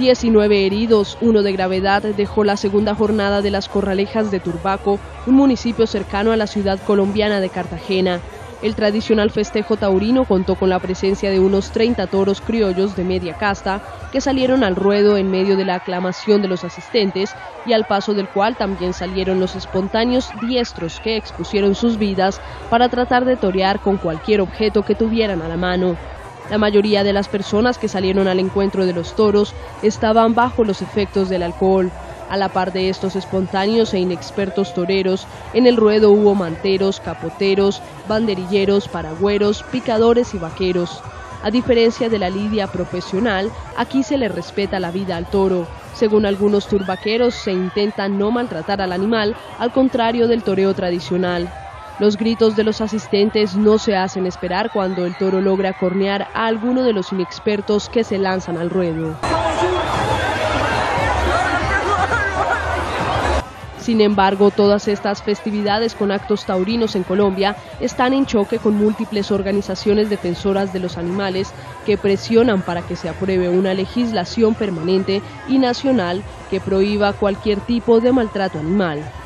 19 heridos, uno de gravedad, dejó la segunda jornada de las Corralejas de Turbaco, un municipio cercano a la ciudad colombiana de Cartagena. El tradicional festejo taurino contó con la presencia de unos 30 toros criollos de media casta que salieron al ruedo en medio de la aclamación de los asistentes y al paso del cual también salieron los espontáneos diestros que expusieron sus vidas para tratar de torear con cualquier objeto que tuvieran a la mano. La mayoría de las personas que salieron al encuentro de los toros estaban bajo los efectos del alcohol. A la par de estos espontáneos e inexpertos toreros, en el ruedo hubo manteros, capoteros, banderilleros, paragüeros, picadores y vaqueros. A diferencia de la lidia profesional, aquí se le respeta la vida al toro. Según algunos turbaqueros, se intenta no maltratar al animal, al contrario del toreo tradicional. Los gritos de los asistentes no se hacen esperar cuando el toro logra cornear a alguno de los inexpertos que se lanzan al ruedo. Sin embargo, todas estas festividades con actos taurinos en Colombia están en choque con múltiples organizaciones defensoras de los animales que presionan para que se apruebe una legislación permanente y nacional que prohíba cualquier tipo de maltrato animal.